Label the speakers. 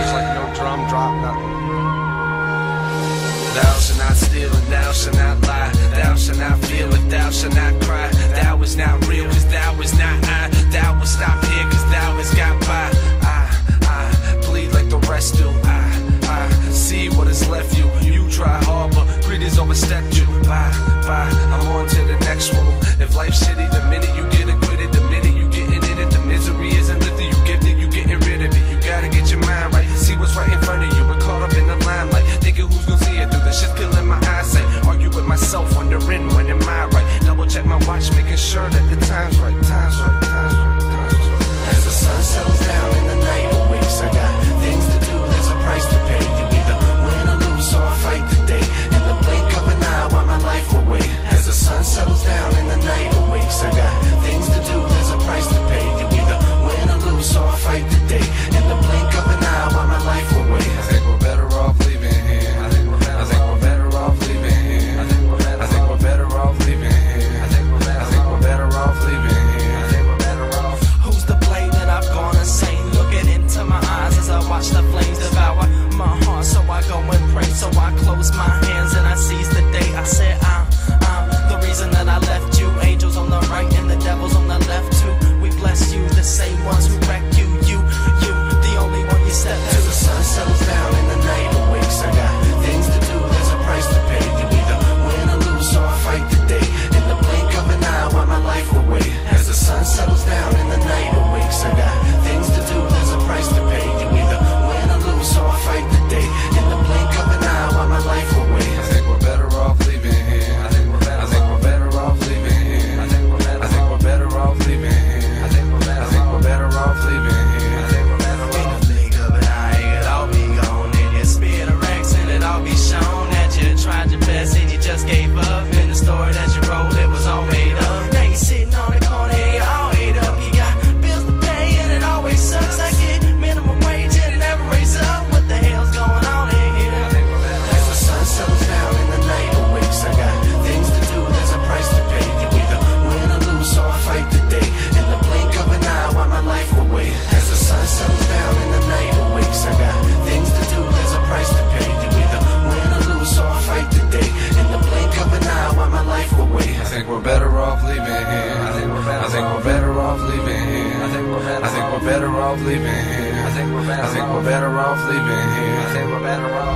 Speaker 1: It's like no drum drop, nothing. Thou shalt not steal and thou shalt not lie. Thou shalt not feel and thou shalt not cry. Thou is not real, cause thou is not I. Thou will stop here, cause thou has got by. I, I, bleed like the rest do. I, I, see what has left you. You try hard, but greed has overstepped you. Bye, bye. here. I think we're better, off leaving here. I think we're better off leaving here. I think we're better off.